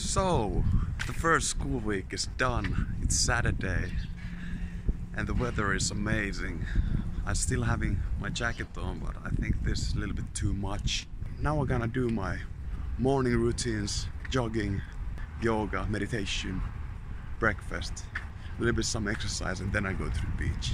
So, the first school week is done. It's Saturday and the weather is amazing. I'm still having my jacket on, but I think this is a little bit too much. Now I'm gonna do my morning routines, jogging, yoga, meditation, breakfast, a little bit some exercise, and then I go to the beach.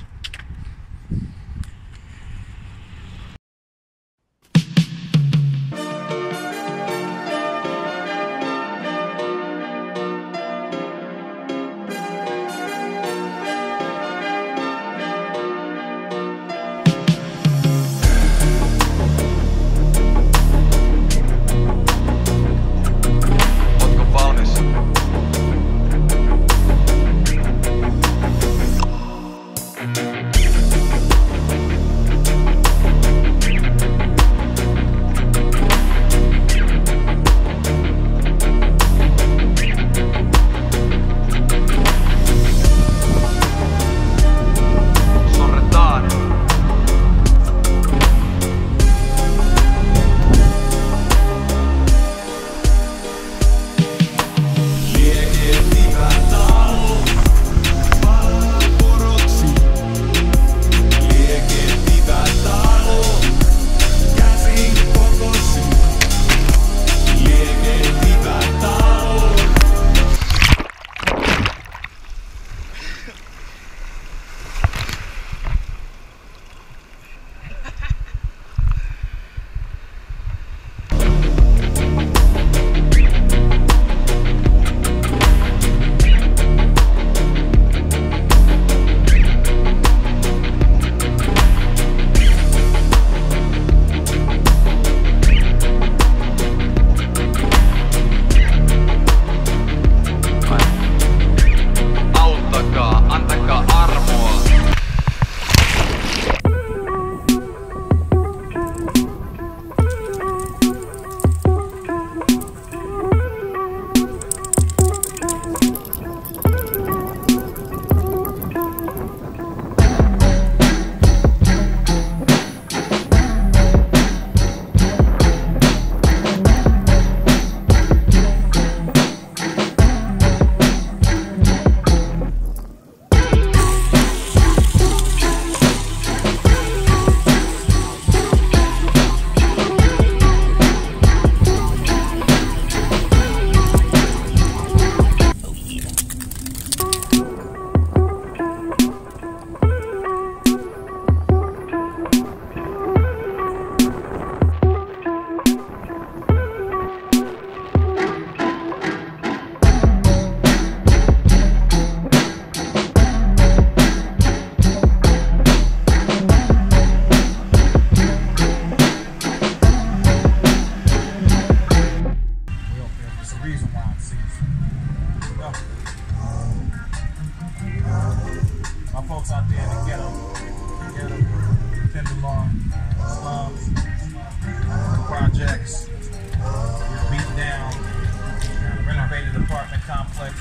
Apartment complex.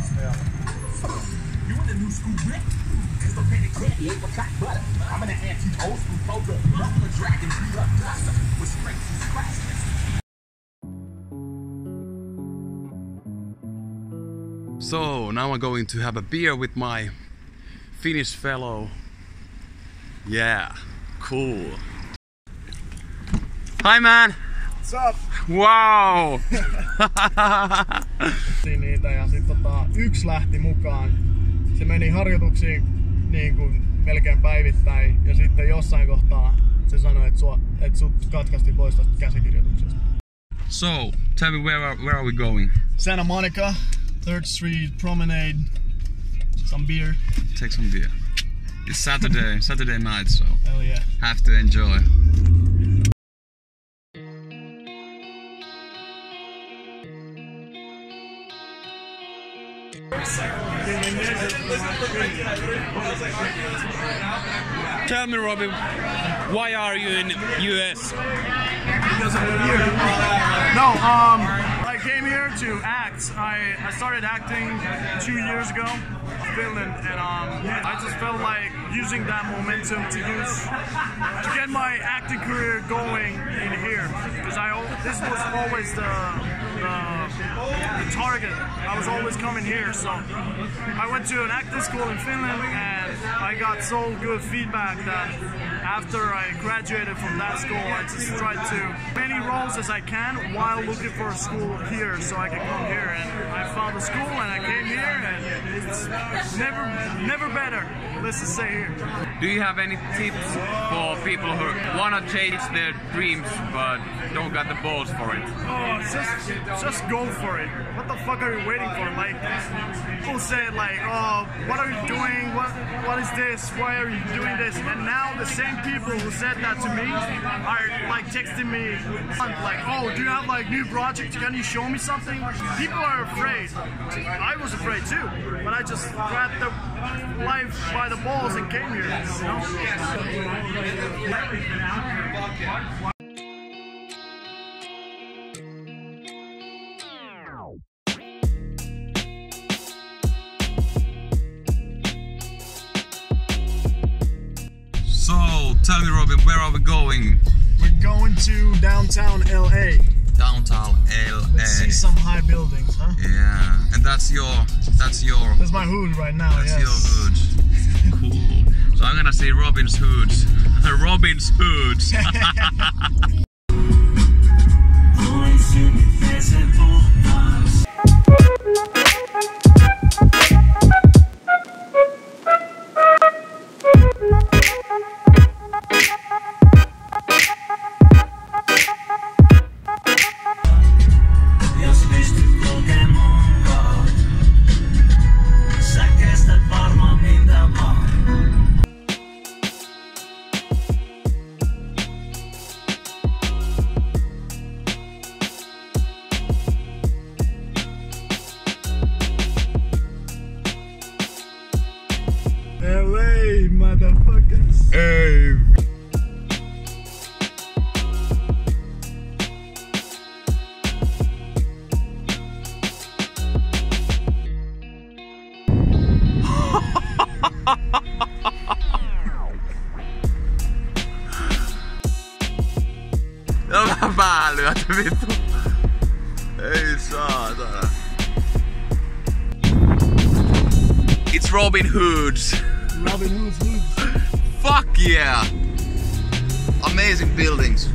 Still, You in the new school Rick? Dissipated candy, apricot butter. I'm in the anti-old school folder. Nothing a dragon, beat up dust with strength and scratches. So now I'm going to have a beer with my Finnish fellow. Yeah, cool. Hi man! What's up? Wow! niitä ja sitten tota, yksi lähti mukaan. Se meni harjoituksiin niin kuin melkein päivittäin ja sitten jossain kohtaa se sanoi, että, sua, että sut katkasti pois tästä käsikirjoituksesta. so, tell me where are, where are we going? Santa Monica, 3rd Street Promenade, some beer. Take some beer. It's Saturday, Saturday night, so Hell yeah. have to enjoy. Tell me, Robin, why are you in US? No, um, I came here to act. I, I started acting two years ago. Finland, and um, I just felt like using that momentum to use to get my acting career going in here because I this was always the, the the target. I was always coming here, so I went to an acting school in Finland, and I got so good feedback that after I graduated from that school, I just tried to many roles as I can while looking for a school here, so I could come here. And I found a school, and I came here, and it's never never better. Let's just say here. Do you have any tips for people who wanna chase their dreams but don't got the balls for it? Oh, just go for it. What the fuck are you waiting for? Like people say like, oh, what are you doing? What what is this? Why are you doing this? And now the same people who said that to me are like texting me like, oh, do you have like new project? Can you show me something? People are afraid. I was afraid too, but I just grabbed the life by the balls and came here. You know? Going? We're going to downtown LA. Downtown LA. See some high buildings, huh? Yeah, and that's your, that's your, That's my hood right now. that's yes. your hood. Cool. So I'm gonna see Robin's hoods. Robin's hoods. LA, motherfuckers. hey. It's Robin Hoods. Fuck yeah! Amazing buildings.